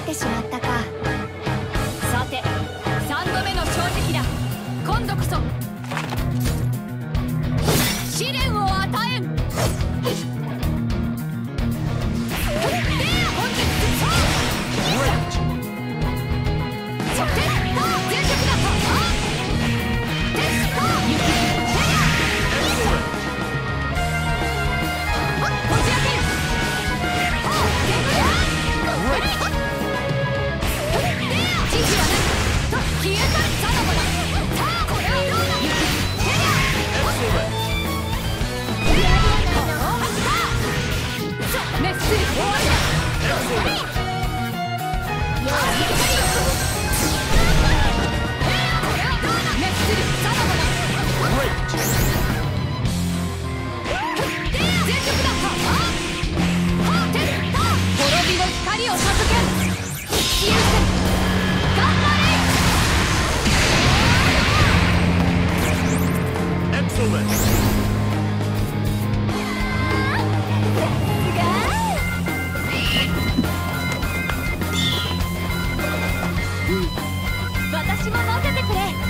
ってしまったか。さて3度目の正直だ。今度こそ。試練を与えん。Test! を授ける私も混ぜてくれ。